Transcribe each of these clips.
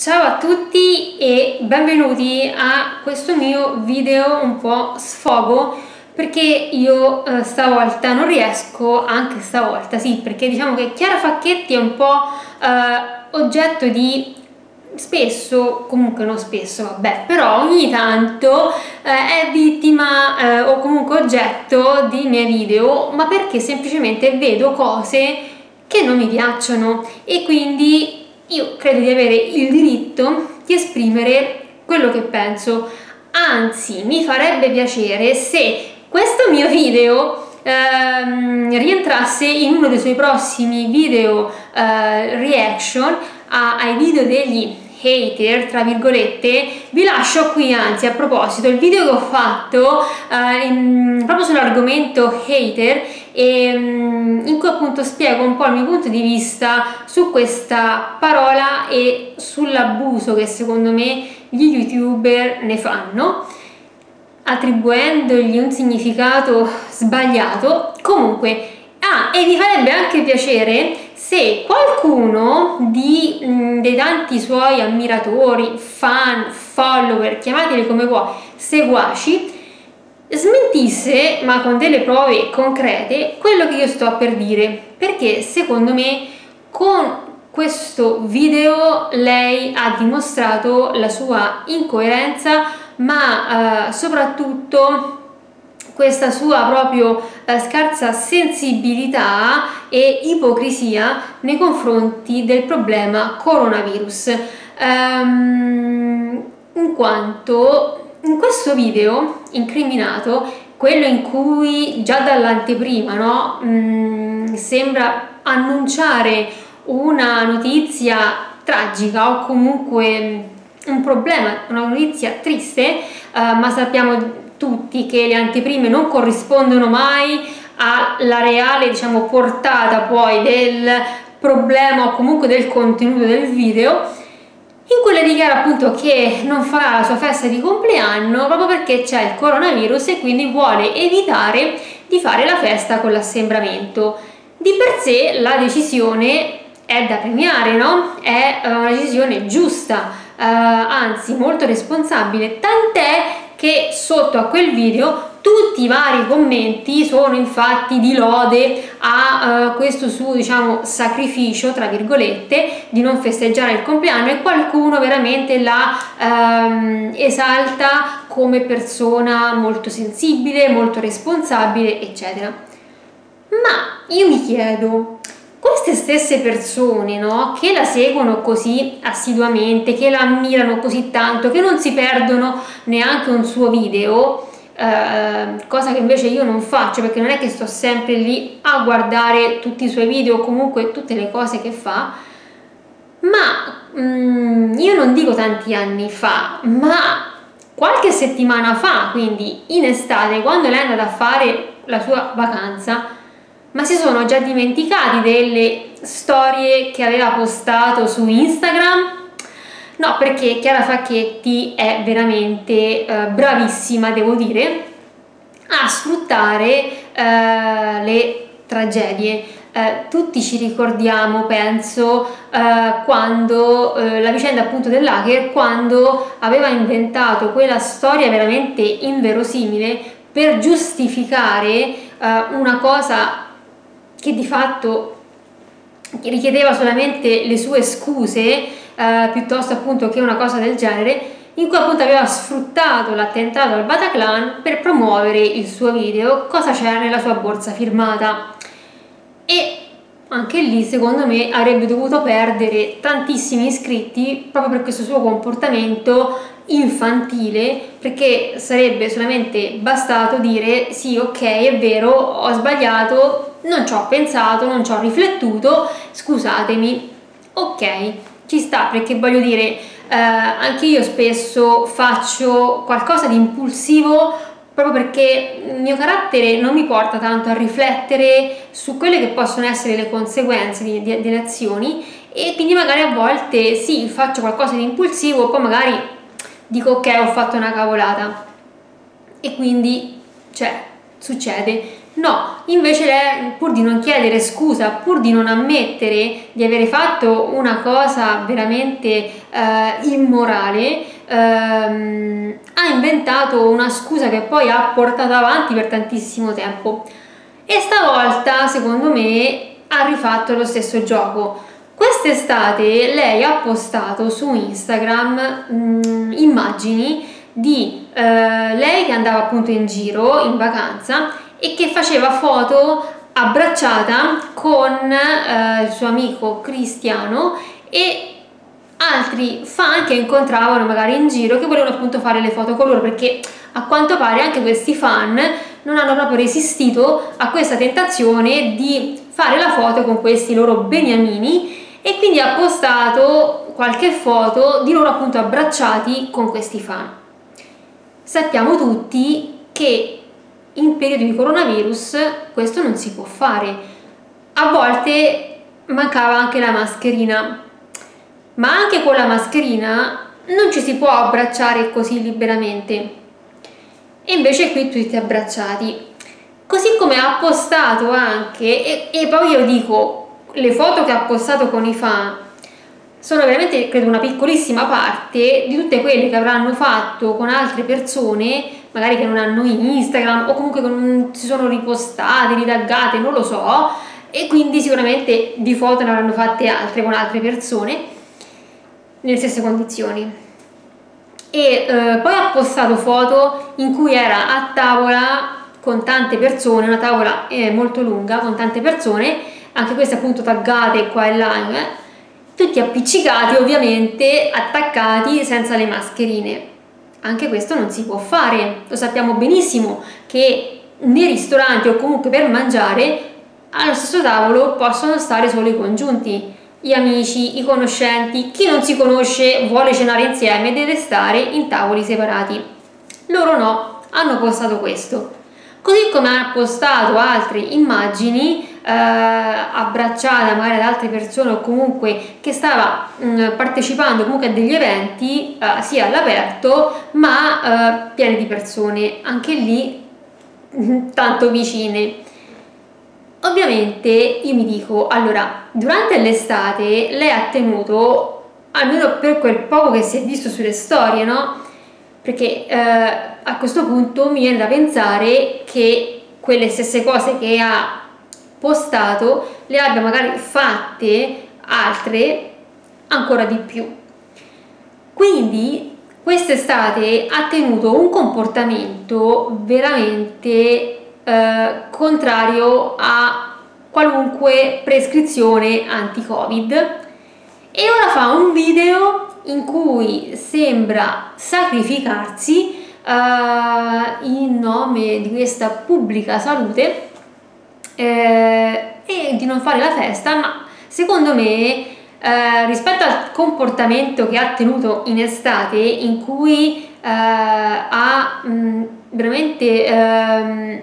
Ciao a tutti e benvenuti a questo mio video un po' sfogo perché io eh, stavolta non riesco, anche stavolta sì, perché diciamo che Chiara Facchetti è un po' eh, oggetto di spesso, comunque non spesso, vabbè, però ogni tanto eh, è vittima eh, o comunque oggetto di miei video, ma perché semplicemente vedo cose che non mi piacciono. E quindi io credo di avere il diritto di esprimere quello che penso. Anzi, mi farebbe piacere se questo mio video ehm, rientrasse in uno dei suoi prossimi video eh, reaction a, ai video degli hater, tra virgolette, vi lascio qui, anzi a proposito, il video che ho fatto eh, in, proprio sull'argomento hater e, um, in cui appunto spiego un po' il mio punto di vista su questa parola e sull'abuso che secondo me gli youtuber ne fanno attribuendogli un significato sbagliato. Comunque ah e vi farebbe anche piacere se qualcuno di, mh, dei tanti suoi ammiratori, fan, follower, chiamateli come vuoi, seguaci, smentisse, ma con delle prove concrete, quello che io sto per dire, perché secondo me con questo video lei ha dimostrato la sua incoerenza, ma eh, soprattutto questa sua proprio eh, scarsa sensibilità e ipocrisia nei confronti del problema coronavirus. Um, in quanto in questo video incriminato, quello in cui già dall'anteprima no, mm, sembra annunciare una notizia tragica o comunque un problema, una notizia triste, uh, ma sappiamo tutti che le anteprime non corrispondono mai alla reale diciamo, portata poi del problema o comunque del contenuto del video in le dichiara appunto che non farà la sua festa di compleanno proprio perché c'è il coronavirus e quindi vuole evitare di fare la festa con l'assembramento. Di per sé la decisione è da premiare, no? È una decisione giusta, eh, anzi molto responsabile, tant'è che sotto a quel video tutti i vari commenti sono infatti di lode a uh, questo suo diciamo sacrificio tra virgolette di non festeggiare il compleanno e qualcuno veramente la um, esalta come persona molto sensibile, molto responsabile eccetera. Ma io mi chiedo queste stesse persone no, che la seguono così assiduamente, che la ammirano così tanto, che non si perdono neanche un suo video, eh, cosa che invece io non faccio perché non è che sto sempre lì a guardare tutti i suoi video o comunque tutte le cose che fa, ma mm, io non dico tanti anni fa, ma qualche settimana fa, quindi in estate, quando lei è andata a fare la sua vacanza, ma si sono già dimenticati delle storie che aveva postato su Instagram? No, perché Chiara Facchetti è veramente eh, bravissima, devo dire, a sfruttare eh, le tragedie. Eh, tutti ci ricordiamo, penso, eh, quando eh, la vicenda appunto dell'hacker, quando aveva inventato quella storia veramente inverosimile per giustificare eh, una cosa che di fatto richiedeva solamente le sue scuse eh, piuttosto appunto che una cosa del genere in cui appunto aveva sfruttato l'attentato al Bataclan per promuovere il suo video cosa c'era nella sua borsa firmata. E anche lì secondo me avrebbe dovuto perdere tantissimi iscritti proprio per questo suo comportamento infantile perché sarebbe solamente bastato dire sì ok è vero ho sbagliato non ci ho pensato non ci ho riflettuto scusatemi. Ok ci sta perché voglio dire eh, anche io spesso faccio qualcosa di impulsivo proprio perché il mio carattere non mi porta tanto a riflettere su quelle che possono essere le conseguenze di, di, delle azioni e quindi magari a volte sì faccio qualcosa di impulsivo poi magari dico ok ho fatto una cavolata. E quindi cioè succede No, invece lei, pur di non chiedere scusa, pur di non ammettere di avere fatto una cosa veramente eh, immorale, ehm, ha inventato una scusa che poi ha portato avanti per tantissimo tempo. E stavolta, secondo me, ha rifatto lo stesso gioco. Quest'estate lei ha postato su Instagram mh, mm, immagini di eh, lei che andava appunto in giro, in vacanza, e che faceva foto abbracciata con eh, il suo amico Cristiano e altri fan che incontravano magari in giro che volevano appunto fare le foto con loro perché a quanto pare anche questi fan non hanno proprio resistito a questa tentazione di fare la foto con questi loro beniamini e quindi ha postato qualche foto di loro appunto abbracciati con questi fan. Sappiamo tutti che in periodo di coronavirus questo non si può fare. A volte mancava anche la mascherina, ma anche con la mascherina non ci si può abbracciare così liberamente. E invece qui tutti abbracciati. Così come ha postato anche, e, e poi io dico, le foto che ha postato con i fan sono veramente, credo, una piccolissima parte di tutte quelle che avranno fatto con altre persone magari che non hanno Instagram o comunque che non si sono ripostate, ritaggate, non lo so, e quindi sicuramente di foto ne avranno fatte altre con altre persone nelle stesse condizioni. E eh, poi ha postato foto in cui era a tavola con tante persone, una tavola eh, molto lunga con tante persone, anche queste appunto taggate qua e là, eh, tutti appiccicati ovviamente, attaccati senza le mascherine anche questo non si può fare. Lo sappiamo benissimo che nei ristoranti o comunque per mangiare allo stesso tavolo possono stare solo i congiunti, gli amici, i conoscenti, chi non si conosce vuole cenare insieme deve stare in tavoli separati. Loro no, hanno postato questo. Così come ha postato altre immagini eh, abbracciata magari ad altre persone o comunque che stava mh, mm, partecipando comunque a degli eventi eh, sia all'aperto ma eh, pieni di persone, anche lì tanto vicine. Ovviamente io mi dico, allora, durante l'estate lei ha tenuto, almeno per quel poco che si è visto sulle storie, no? Perché eh, a questo punto mi viene da pensare che quelle stesse cose che ha postato le abbia magari fatte altre ancora di più. Quindi quest'estate ha tenuto un comportamento veramente eh, contrario a qualunque prescrizione anti-covid e ora fa un video in cui sembra sacrificarsi eh, in nome di questa pubblica salute eh, e di non fare la festa, ma secondo me eh, rispetto al comportamento che ha tenuto in estate in cui eh, ha mh, veramente ehm,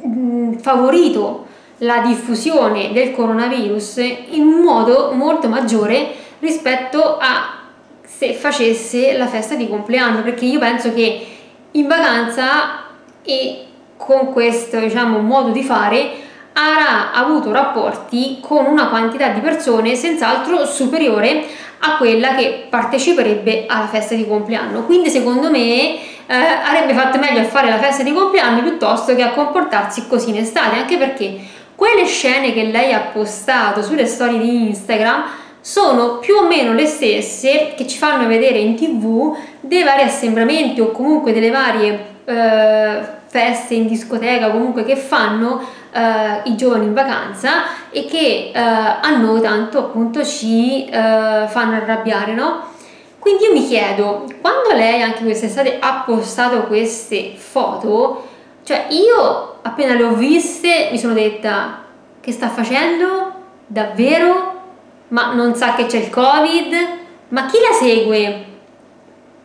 mh, favorito la diffusione del coronavirus in un modo molto maggiore rispetto a se facesse la festa di compleanno perché io penso che in vacanza e con questo diciamo, modo di fare avrà avuto rapporti con una quantità di persone senz'altro superiore a quella che parteciperebbe alla festa di compleanno. Quindi secondo me eh, avrebbe fatto meglio a fare la festa di compleanno piuttosto che a comportarsi così in estate, anche perché quelle scene che lei ha postato sulle storie di Instagram sono più o meno le stesse che ci fanno vedere in tv dei vari assembramenti o comunque delle varie eh, feste in discoteca comunque che fanno eh, i giovani in vacanza e che eh, a noi tanto appunto ci eh, fanno arrabbiare, no? Quindi io mi chiedo, quando lei anche quest'estate ha postato queste foto, cioè io appena le ho viste mi sono detta che sta facendo? Davvero? Ma non sa che c'è il covid? Ma chi la segue?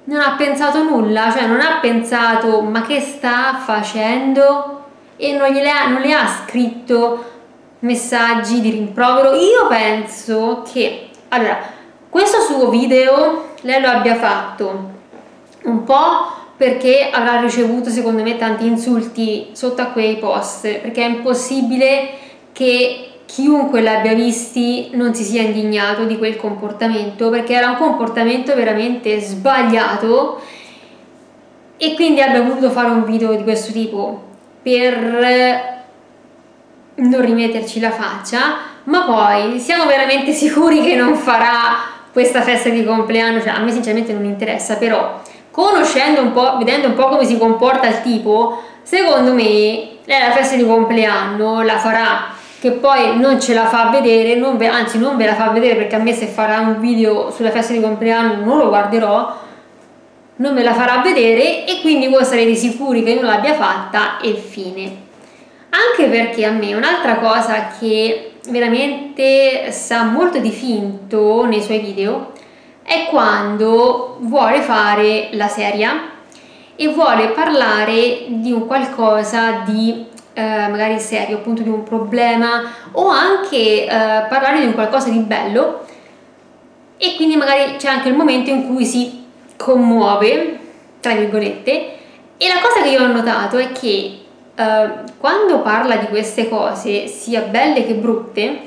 Non ha pensato nulla, cioè non ha pensato ma che sta facendo e non, ha, non le ha scritto messaggi di rimprovero. Io penso che, allora, questo suo video lei lo abbia fatto un po' perché avrà ricevuto secondo me tanti insulti sotto a quei post, perché è impossibile che chiunque l'abbia visti non si sia indignato di quel comportamento, perché era un comportamento veramente sbagliato e quindi abbia voluto fare un video di questo tipo per non rimetterci la faccia, ma poi siamo veramente sicuri che non farà questa festa di compleanno, cioè a me sinceramente non interessa, però conoscendo un po', vedendo un po' come si comporta il tipo, secondo me lei la festa di compleanno la farà che poi non ce la fa vedere, non ve, anzi non ve la fa vedere perché a me se farà un video sulla festa di compleanno non lo guarderò, non me la farà vedere e quindi voi sarete sicuri che non l'abbia fatta e fine. Anche perché a me un'altra cosa che veramente sa molto di finto nei suoi video è quando vuole fare la seria e vuole parlare di un qualcosa di eh, magari serio, appunto di un problema o anche eh, parlare di un qualcosa di bello. E quindi magari c'è anche il momento in cui si commuove, tra virgolette, e la cosa che io ho notato è che eh, quando parla di queste cose, sia belle che brutte,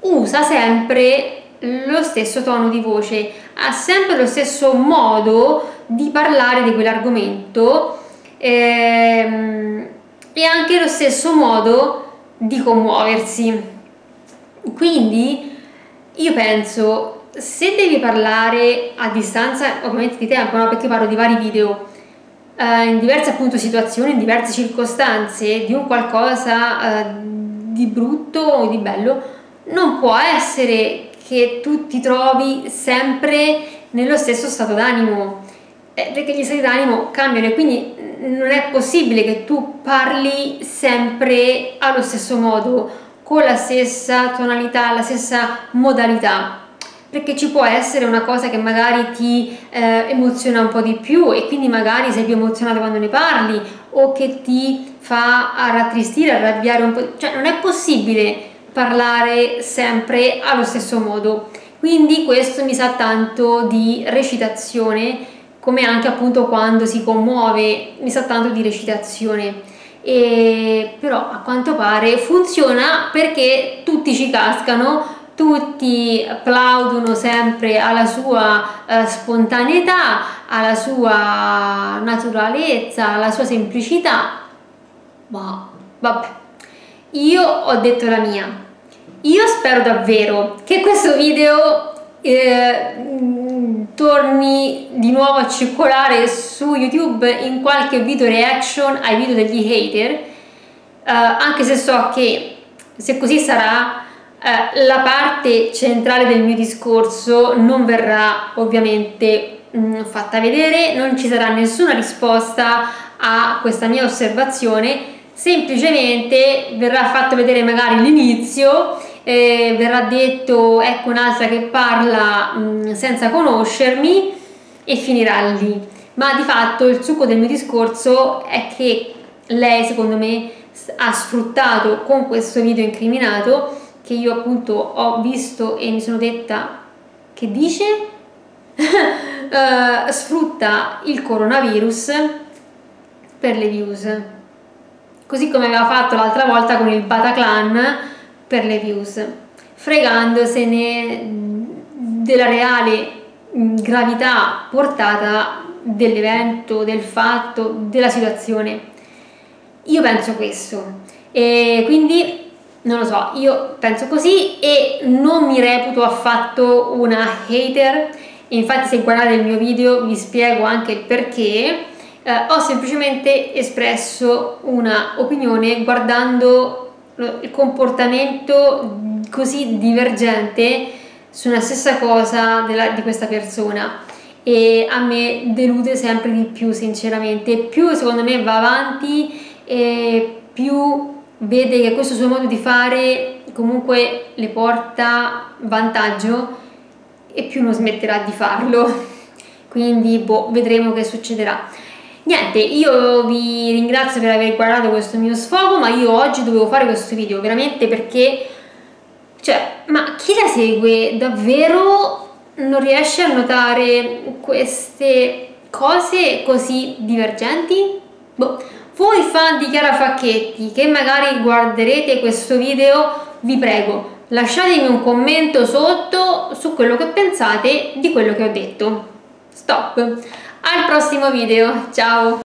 usa sempre lo stesso tono di voce, ha sempre lo stesso modo di parlare di quell'argomento. Ehm, e anche lo stesso modo di commuoversi. Quindi io penso, se devi parlare a distanza, ovviamente di tempo, no? perché parlo di vari video, eh, in diverse appunto situazioni, in diverse circostanze, di un qualcosa eh, di brutto o di bello, non può essere che tu ti trovi sempre nello stesso stato d'animo, eh, perché gli stati d'animo cambiano e quindi non è possibile che tu parli sempre allo stesso modo, con la stessa tonalità, la stessa modalità perché ci può essere una cosa che magari ti eh, emoziona un po' di più e quindi magari sei più emozionato quando ne parli o che ti fa rattristire, arrabbiare un po', cioè non è possibile parlare sempre allo stesso modo. Quindi questo mi sa tanto di recitazione, come anche appunto quando si commuove, mi sa tanto di recitazione. E però a quanto pare funziona perché tutti ci cascano tutti applaudono sempre alla sua eh, spontaneità, alla sua naturalezza, alla sua semplicità, ma vabbè, io ho detto la mia. Io spero davvero che questo video eh, torni di nuovo a circolare su YouTube in qualche video reaction ai video degli hater, eh, anche se so che se così sarà eh, la parte centrale del mio discorso non verrà ovviamente mh, mm, fatta vedere, non ci sarà nessuna risposta a questa mia osservazione, semplicemente verrà fatto vedere magari l'inizio, eh, verrà detto ecco un'altra che parla mh, mm, senza conoscermi e finirà lì. Ma di fatto il succo del mio discorso è che lei secondo me ha sfruttato con questo video incriminato che io appunto ho visto e mi sono detta che dice uh, sfrutta il coronavirus per le views così come aveva fatto l'altra volta con il Bataclan per le views fregandosene della reale gravità portata dell'evento, del fatto, della situazione. Io penso questo. E quindi non lo so, io penso così e non mi reputo affatto una hater, infatti se guardate il mio video vi spiego anche il perché, eh, ho semplicemente espresso una opinione guardando il comportamento così divergente su una stessa cosa della, di questa persona. E a me delude sempre di più sinceramente, più secondo me va avanti e più vede che questo suo modo di fare comunque le porta vantaggio e più non smetterà di farlo. Quindi boh, vedremo che succederà niente io vi ringrazio per aver guardato questo mio sfogo ma io oggi dovevo fare questo video veramente perché cioè ma chi la segue davvero non riesce a notare queste cose così divergenti? Boh. Voi fan di Chiara Facchetti che magari guarderete questo video, vi prego, lasciatemi un commento sotto su quello che pensate di quello che ho detto. Stop! Al prossimo video, ciao!